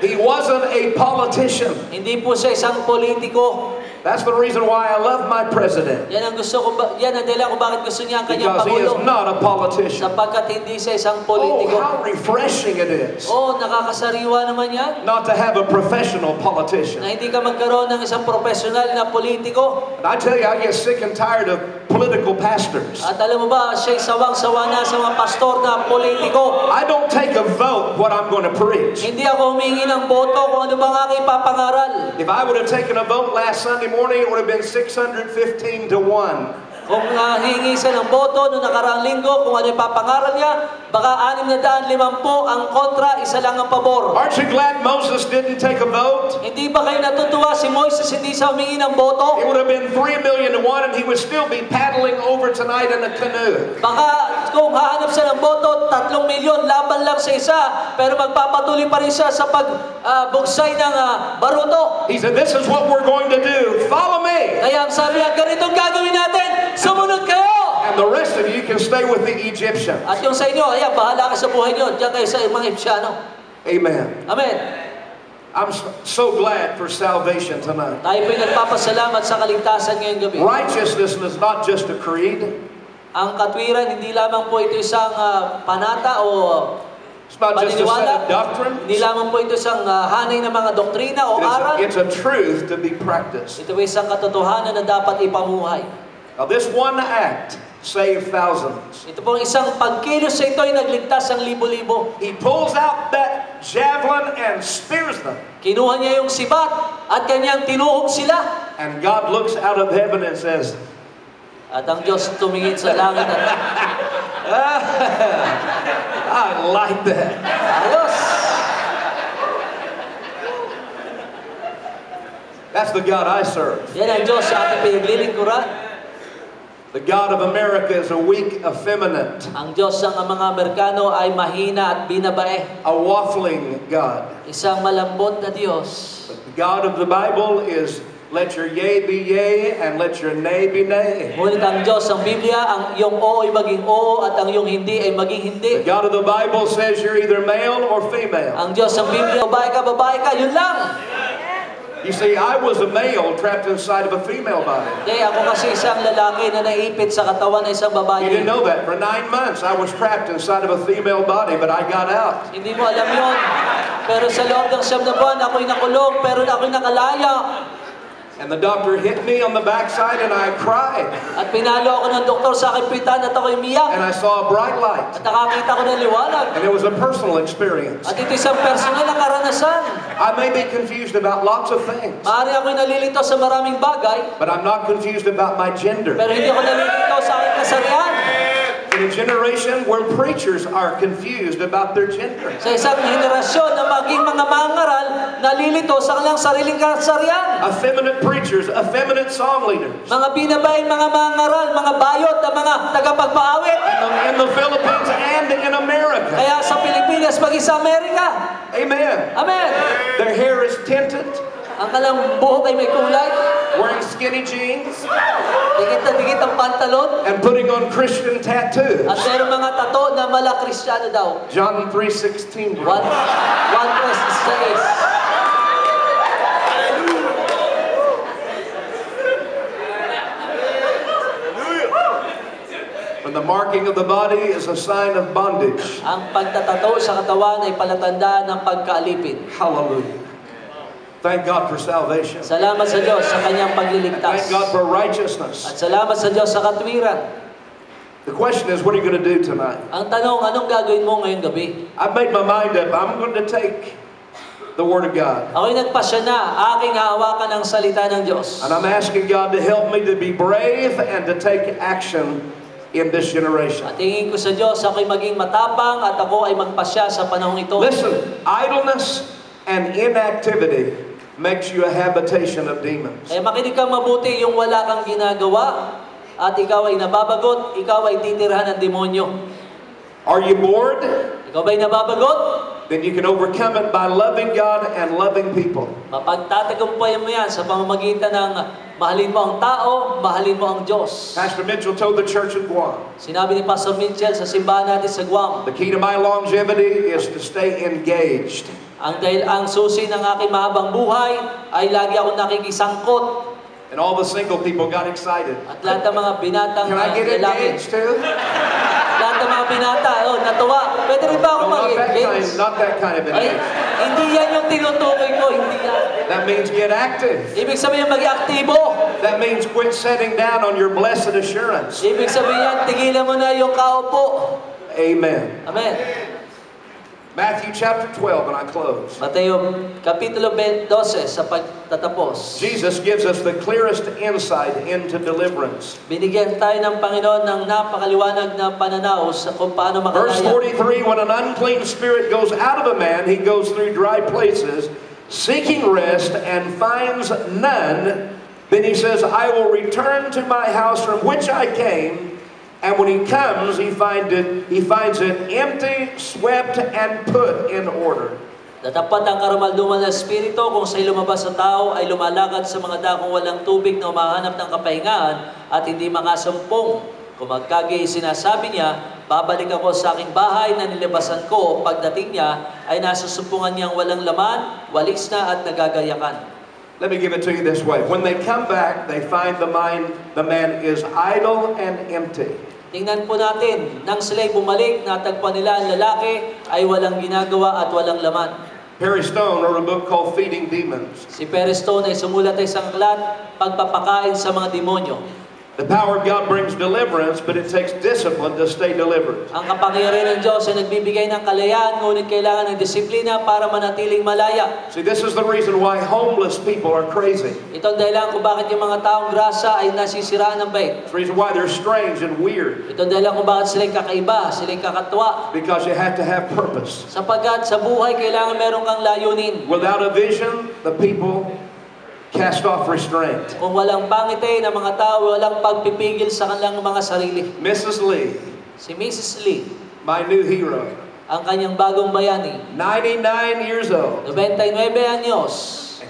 He wasn't a politician. Hindi po siya isang politiko. That's the reason why I love my president. Yan ang gusto ko, yan ang dahilan kung bakit gusto niya ang kanyang Because he is not a politician. Sapagkat hindi siya isang Oh, how refreshing it is Oh, nakakasariwa naman yan. not to have a professional politician. Na hindi ka magkaroon ng isang profesional na politiko. And I tell you, I get sick and tired of political pastors. At alam mo ba, siya'y sawang-sawa na sa mga pastor na politiko. I don't take a vote what I'm going to preach. Hindi ako humingi ng boto kung ano bang aking papangaral. If I would have taken a vote last Sunday morning, it would have been 615 to 1. Kung uh, hingi siya ng boto noong nakaraang linggo, kung ano yung papangaral niya, baka 650 ang kontra, isa lang ang pabor. Aren't you glad Moses didn't take a vote? Hindi ba kayo natutuwa si Moises hindi siya humingi ng It boto? would have been 3 million to 1 and he would still be paddling over tonight in a canoe. Baka kung hahanap siya ng boto, tatlong milyon, laban lang sa isa, pero magpapatuloy pa rin siya sa pagbugsay ng ah, baruto. He said, This is what we're going to do. Follow me. Kaya ang sabi niya, ganitong gagawin natin, sumunod kayo! And the rest of you can stay with the Egyptian. At yung sa inyo, ayan, bahala ka sa buhay niyo, diyan kayo sa mga Egyptiano. Amen. Amen. I'm so glad for salvation tonight. Tayo po'y nagpapasalamat sa kaligtasan ngayong gabi. Righteousness is not just a creed, Ang katwiran, hindi lamang po ito isang ah, panata o it's not just a set of doctrine. Hindi lamang po ito isang ah, hanay ng mga doktrina o aral. It's a, it's a truth to be practiced. Ito ay isang katotohanan na dapat ipamuhay. Now, this one act saved thousands. Ito pong isang pagkilos sa ito ay nagligtas ang libo-libo. He pulls out that javelin and spears them. Kinuha niya yung sibat at kanyang tinuhog sila. And God looks out of heaven and says, At ang Diyos tumingin sa langit at *laughs* I like that. ayos. That's the God I serve. Yan ang Diyos sa ating pinaglilingkuran. The God of America is a weak, effeminate, Ang Diyos ng mga Amerikano ay mahina at binabae. a waffling God. Isang malambot na Diyos. But the God of the Bible is let your yea be yea and let your nay be nay. Ngunit ang Diyos ng Biblia, ang iyong oo ay maging oo at ang iyong hindi ay maging hindi. The God of the Bible says you're either male or female. Ang Diyos ng Biblia, babae ka, babae ka, yun lang. You see, I was a male trapped inside of a female body. Kaya ako kasi isang lalaki na naipit sa katawan ng isang You didn't know that. For nine months, I was trapped inside of a female body, but I got out. Hindi mo alam yun. Pero sa loob ng siyam na buwan, ako'y nakulong, pero ako'y nakalaya. And the doctor hit me on the backside, and I cried. At pinalo ako ng doktor sa aking pitan at ako'y umiyak. And I saw a bright light. At nakakita ko ng liwanag. And it was a personal experience. At ito isang personal na karanasan. I may be confused about lots of things, Maaari ako'y nalilito sa maraming bagay, but I'm not confused about my gender. pero hindi ako nalilito sa aking kasarian. A generation where preachers are confused about their gender. Sa isang henerasyon na maging mga mangaral, nalilito sa kanilang sariling kasarian. Effeminate preachers, effeminate song leaders. Mga binabayin, mga mangaral, mga bayot, na mga tagapagpaawit. In the, Philippines and in America. Kaya sa Pilipinas, maging sa Amerika. Amen. Amen. Their hair is tinted, Ang kalang buhok ay may kulay, wearing skinny jeans, dikit-dikit ang pantalon, and putting on Christian tattoos. at meron mga tato na mala daw. John 3.16. One, one verse says, When the marking of the body is a sign of bondage. Ang pagtatato sa katawan ay ng pagkaalipin. Hallelujah. Thank God for salvation. Salamat sa Diyos sa kanyang Thank. God for righteousness. At salamat sa Diyos sa katwiran. The question is, what are you going to do tonight? Ang tanong, anong gagawin mo ngayong gabi? I've made my mind up. I'm going to take the Word of God. Ako'y nagpasya na, aking hahawakan ang salita ng Diyos. And I'm asking God to help me to be brave and to take action in this generation. At tingin ko sa Diyos, ako'y maging matapang at ako ay magpasya sa panahong ito. Listen, idleness and inactivity makes you a habitation of demons. Kaya makinig kang mabuti yung wala kang ginagawa at ikaw ay nababagot, ikaw ay titirhan ng demonyo. Are you bored? Ikaw ba'y nababagot? Then you can overcome it by loving God and loving people. Mapagtatagumpayan mo yan sa pamamagitan ng mahalin mo ang tao, mahalin mo ang Diyos. Pastor Mitchell told the church of Guam, Sinabi ni Pastor Mitchell sa simbahan natin sa Guam, the key to my longevity is to stay engaged. Ang dahil ang susi ng aking mahabang buhay ay lagi akong nakikisangkot And all the single people got excited. at lahat ng mga binatang Can I get engaged too? lahat ng mga binata, oh, natuwa. Pwede rin ba ako No, mag-engage? not that kind of Ay, engagement. hindi yan yung tinutukoy ko, hindi yan. That means get active. Ibig sabihin maging aktibo. That means quit setting down on your blessed assurance. Ibig sabihin yan, tigilan mo na yung kaupo. Amen. Amen. Matthew chapter 12, and I close. Mateo Kapitulo 12 sa pagtatapos. Jesus gives us the clearest insight into deliverance. Binigyan tayo ng Panginoon ng napakaliwanag na pananaw sa kung paano Verse 43 When an unclean spirit goes out of a man, he goes through dry places, seeking rest, and finds none. Then he says, I will return to my house from which I came. And when he comes, he, find it, he finds it empty, swept, and put in order. Natapat ang karamalduman ng Espiritu kung sa'y lumabas sa tao ay lumalakad sa mga dakong walang tubig na umahanap ng kapahingahan at hindi makasampung. Kung magkagi sinasabi niya, babalik ako sa aking bahay na nilabasan ko. Pagdating niya ay nasa sumpungan niyang walang laman, walis na at nagagayakan. Let me give it to you this way. When they come back, they find the mind, the man is idle and empty. Tingnan po natin, nang sila'y bumalik, natagpuan nila ang lalaki ay walang ginagawa at walang laman. Perry Stone wrote a book called Feeding Demons. Si Perez Stone ay sumulat ay isang aklat, pagpapakain sa mga demonyo. The power of God brings deliverance, but it takes discipline to stay delivered. Ang kapangyarihan ng Diyos ay nagbibigay ng kalayaan, ngunit kailangan ng disiplina para manatiling malaya. See, this is the reason why homeless people are crazy. Ito ang dahilan kung bakit yung mga taong grasa ay nasisiraan ng bait. It's the reason why they're strange and weird. Ito ang dahilan kung bakit sila'y kakaiba, sila'y kakatwa. Because you have to have purpose. Sapagkat sa buhay, kailangan meron kang layunin. Without a vision, the people cast off restraint. Kung walang pangiti ng mga tao, walang pagpipigil sa kanilang mga sarili. Mrs. Lee, Si Mrs. Lee, my new hero, ang kanyang bagong bayani, 99 years old, 99 anyos,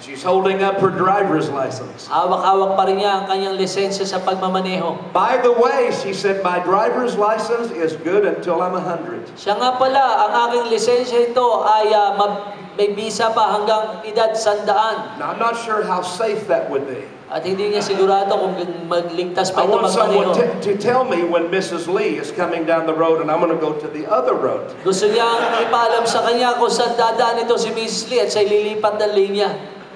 she's holding up her driver's license. hawak-hawak pa rin niya ang kanyang lisensya sa pagmamaneho. By the way, she said, my driver's license is good until I'm 100. Siya nga pala, ang aking lisensya ito ay mab- may visa pa hanggang edad sandaan. Now, I'm not sure how safe that would be. At hindi niya sigurado kung magligtas I pa ito want someone to, to tell me when Mrs. Lee is coming down the road and I'm going to go to the other road. Gusto niyang ipaalam sa kanya kung saan dadaan ito si Mrs. Lee at siya lilipat ng linya.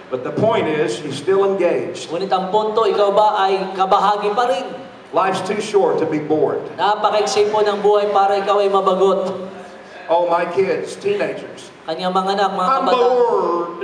But the point is, he's still engaged. Ngunit ang punto, ikaw ba ay kabahagi pa rin? Life's too short to be bored. Napakaiksi po ng buhay para ikaw ay mabagot. Oh, my kids, teenagers. Kanyang mga anak, mga I'm kabataan. bored.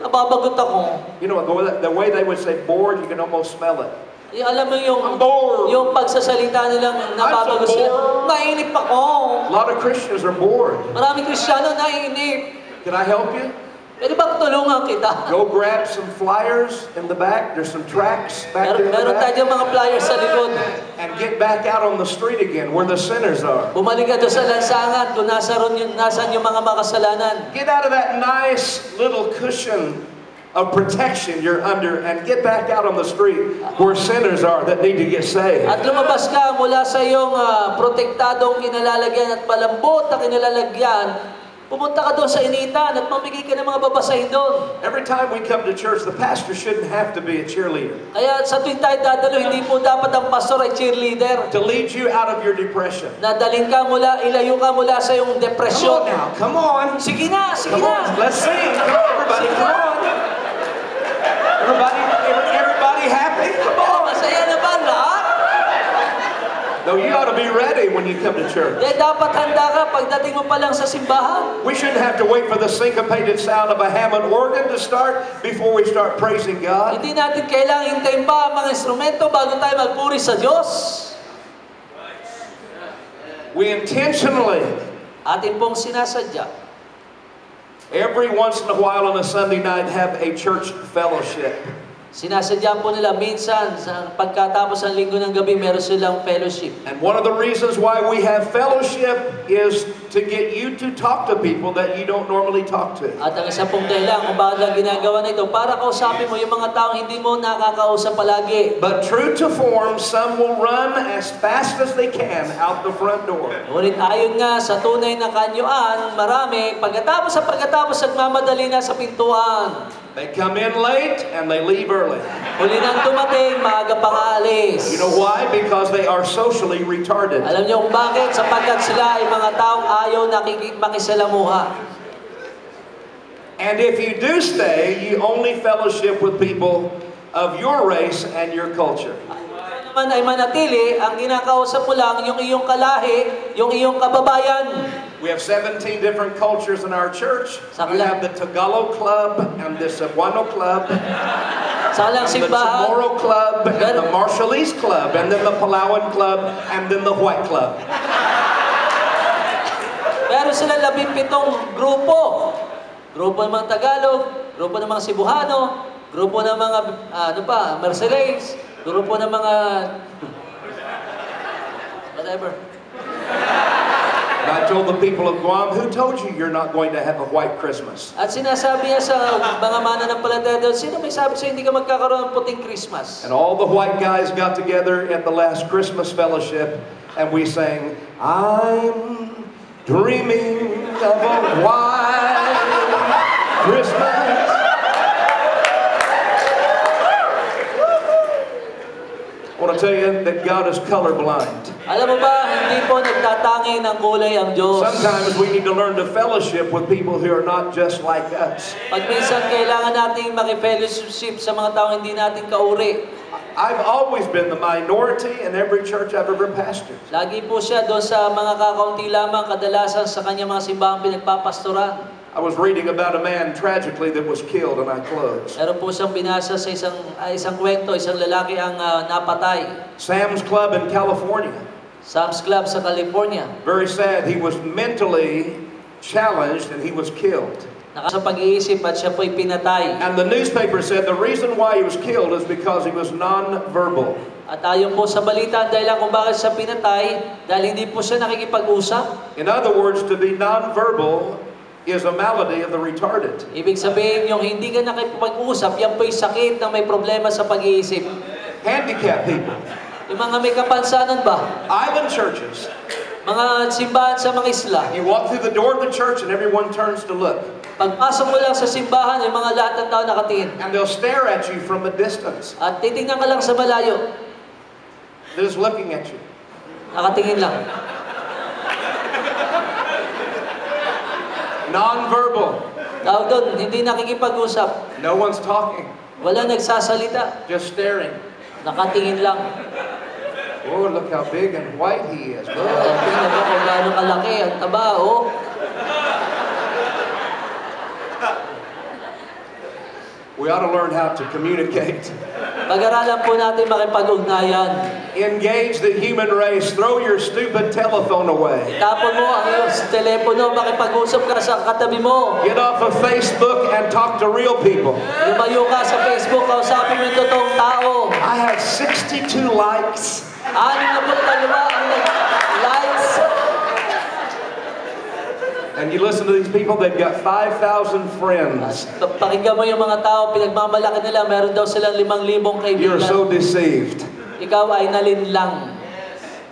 Nababagot ako. You know, the way- the way they would say bored, you can almost smell it. Eh, alam mo yung, I'm bored. yung pagsasalita nilang nababagot so sila. Nainip ako. A lot of Christians are bored. Maraming Kristiyano nainip. Can I help you? Pwede ba tulungan kita? Go grab some flyers in the back. There's some tracks back Meron, there in the tayo mga flyers sa likod. And get back out on the street again where the sinners are. Bumalik ka doon sa lansangan kung nasa ron yung, nasan yung mga makasalanan. Get out of that nice little cushion of protection you're under and get back out on the street where sinners are that need to get saved. At lumabas ka mula sa iyong ah, protektadong kinalalagyan at palambot na kinalalagyan Pumunta ka doon sa initan at mamigay ka ng mga babasahin doon. Every time we come to church, the pastor shouldn't have to be a cheerleader Kaya sa tuwing tayo dadalo, hindi po dapat ang pastor ay cheerleader. to lead you out of your depression. Nadalin ka mula, ilayo ka mula sa iyong Come on now, come on. Sige na, sige Come on, na. let's sing. Come on, everybody, come on. Everybody, every- everybody happy? Come on. Masaya na? No, you ought to be ready when you come to church. Dapat handa ka pagdating mo pa lang sa simbahan. We shouldn't have to wait for the syncopated sound of a Hammond organ to start before we start praising God. Hindi natin kailangang hintayin pa ang mga instrumento bago tayo magpuri sa Diyos. We intentionally, Atin pong sinasadya. every once in a while on a Sunday night, have a church fellowship. Sinasadya po nila minsan sa pagkatapos ng linggo ng gabi meron silang fellowship. And one of the reasons why we have fellowship is to get you to talk to people that you don't normally talk to. At ang isa pong dahilan kung bakit ginagawa na ito, para kausapin mo yung mga taong hindi mo nakakausap palagi. But true to form, some will run as fast as they can out the front door. Ngunit ayon nga sa tunay na kanyuan, marami, pagkatapos sa pagkatapos nagmamadali na sa pintuan. They come in late and they leave early. Huli nang dumating, maaga pang aalis. You know why? Because they are socially retarded. Alam niyo kung bakit? Sapagkat sila ay mga taong ayaw nakiki- makisalamuha. And if you do stay, you only fellowship with people of your race and your culture. Naman ay manatili, ang kinakausap mo lang yung iyong kalahi, yung iyong kababayan. We have 17 different cultures in our church. We have the Tagalog Club and the Cebuano Club Sa and the simbahan, Chamorro Club and the Marshallese Club and then the Palawan Club and then the White Club. meron sila labing pitong grupo. Grupo ng mga Tagalog, grupo ng mga Cebuano, grupo ng mga, ah, ano pa, Mercedes, grupo ng mga, whatever. I told the people of Guam, who told you you're not going to have a white Christmas? At sinasabi niya sa mga mananampalataya doon, sino may sabi sa'yo hindi ka magkakaroon ng puting Christmas? And all the white guys got together at the last Christmas fellowship and we sang, I'm dreaming of a white Christmas. You that God is colorblind. Alam mo ba, hindi po nagtatangi ng kulay ang Diyos. Sometimes we need to learn to fellowship with people who are not just like us. Pag minsan kailangan nating makifellowship sa mga taong hindi natin kauri. I've always been the minority in every church I've ever pastored. Lagi po siya doon sa mga kakaunti lamang kadalasan sa kanyang mga simbahang pinagpapastoran. I was reading about a man tragically that was killed, and I close. Meron po siyang binasa sa isang, ah, isang kwento, isang lalaki ang ah, napatay. Sam's Club in California. Sam's Club sa California. Very sad. He was mentally challenged and he was killed. Naka sa pag-iisip at siya po'y pinatay. And the newspaper said the reason why he was killed is because he was nonverbal. At ayon po sa balita, ang dahilan kung bakit siya pinatay, dahil hindi po siya nakikipag-usap. In other words, to be nonverbal is a malady of the retarded. Ibig sabihin, yung hindi ka nakikipag-usap, yan po'y sakit na may problema sa pag-iisip. Handicapped people. Yung mga may kapansanan ba? Island churches. Mga simbahan sa mga isla. You walk through the door of the church and everyone turns to look. Pagpasok mo lang sa simbahan, yung mga lahat ng tao nakatingin. And they'll stare at you from a distance. At titingnan ka lang sa malayo, They're just looking at you. nakatingin lang. Nonverbal. Tawag doon, hindi nakikipag-usap. No one's talking. Wala nagsasalita. Just staring. Nakatingin lang. Oh, look how big and white he is. Oh, tingnan mo kung gaano kalaki, ang taba, oh. We ought to learn how to communicate. Pag-aralan po natin makipag-ugnayan. Engage the human race. Throw your stupid telephone away. Mo ang iyong telepono, makipag-usap ka sa katabi mo. Get off of Facebook and talk to real people. Lumayo ka sa Facebook, kausapin mo yung totoong tao. I have 62 likes. Ano na po dalawa ang likes? And you listen to these people, they've got 5,000 friends. Pakinggan mo yung mga tao, pinagmamalaki nila, meron daw silang You're so deceived. Ikaw ay nalinlang.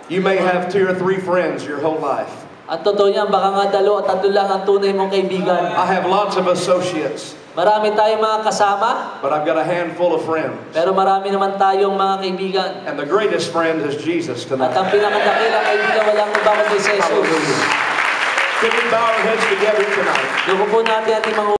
You may have two or three friends your whole life. Ang totoo niyan, baka nga dalo tatlo lang ang tunay mong kaibigan. I have lots of associates, Marami tayong mga kasama, but I've got a handful of friends. pero marami naman tayong mga kaibigan. And the greatest friend is Jesus tonight. At ang pinakadakilang kaibigan, walang iba kundi si Jesus. Hallelujah. Can we bow heads together tonight? Luko po natin ating